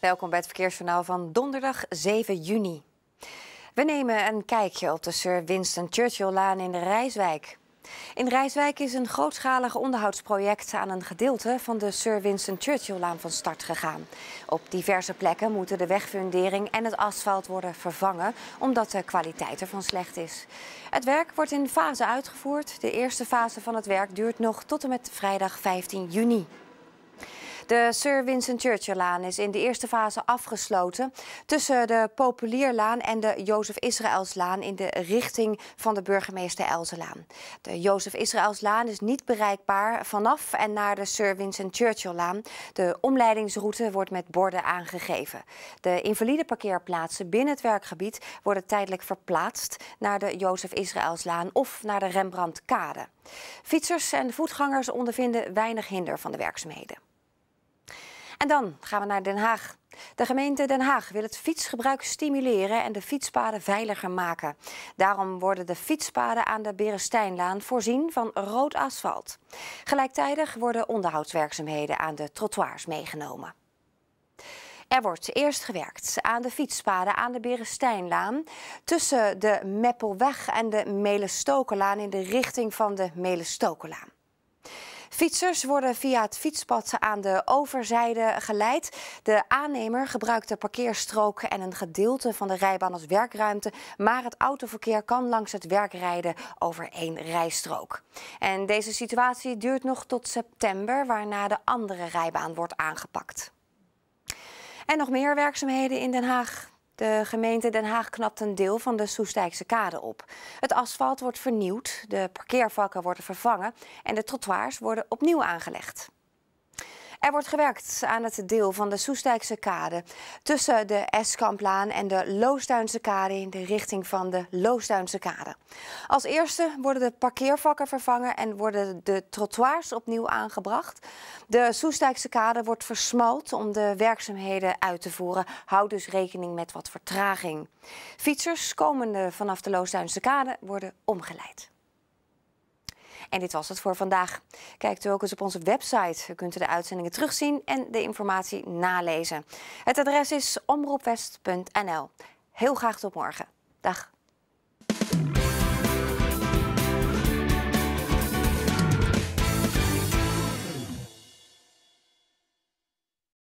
Welkom bij het Verkeersjournaal van donderdag 7 juni. We nemen een kijkje op de Sir Winston Churchill-laan in de Rijswijk. In Rijswijk is een grootschalig onderhoudsproject aan een gedeelte van de Sir Winston Churchill-laan van start gegaan. Op diverse plekken moeten de wegfundering en het asfalt worden vervangen, omdat de kwaliteit ervan slecht is. Het werk wordt in fase uitgevoerd. De eerste fase van het werk duurt nog tot en met vrijdag 15 juni. De Sir Winston Churchill-laan is in de eerste fase afgesloten tussen de Populierlaan en de Jozef Israëlslaan in de richting van de burgemeester Elzelaan. De Jozef Israëlslaan is niet bereikbaar vanaf en naar de Sir Winston Churchill-laan. De omleidingsroute wordt met borden aangegeven. De invalide parkeerplaatsen binnen het werkgebied worden tijdelijk verplaatst naar de Jozef Israëlslaan of naar de Rembrandtkade. Fietsers en voetgangers ondervinden weinig hinder van de werkzaamheden. En dan gaan we naar Den Haag. De gemeente Den Haag wil het fietsgebruik stimuleren en de fietspaden veiliger maken. Daarom worden de fietspaden aan de Berestijnlaan voorzien van rood asfalt. Gelijktijdig worden onderhoudswerkzaamheden aan de trottoirs meegenomen. Er wordt eerst gewerkt aan de fietspaden aan de Berestijnlaan tussen de Meppelweg en de Melenstokenlaan in de richting van de Melenstokenlaan. Fietsers worden via het fietspad aan de overzijde geleid. De aannemer gebruikt de parkeerstrook en een gedeelte van de rijbaan als werkruimte. Maar het autoverkeer kan langs het werk rijden over één rijstrook. En deze situatie duurt nog tot september, waarna de andere rijbaan wordt aangepakt. En nog meer werkzaamheden in Den Haag. De gemeente Den Haag knapt een deel van de Soestijkse kade op. Het asfalt wordt vernieuwd, de parkeervakken worden vervangen en de trottoirs worden opnieuw aangelegd. Er wordt gewerkt aan het deel van de Soestijkse kade tussen de Eskamplaan en de Loosduinse kade in de richting van de Loosduinse kade. Als eerste worden de parkeervakken vervangen en worden de trottoirs opnieuw aangebracht. De Soestijkse kade wordt versmalt om de werkzaamheden uit te voeren. Houd dus rekening met wat vertraging. Fietsers komende vanaf de Loosduinse kade worden omgeleid. En dit was het voor vandaag. Kijkt u ook eens op onze website. U kunt de uitzendingen terugzien en de informatie nalezen. Het adres is omroepwest.nl. Heel graag tot morgen. Dag.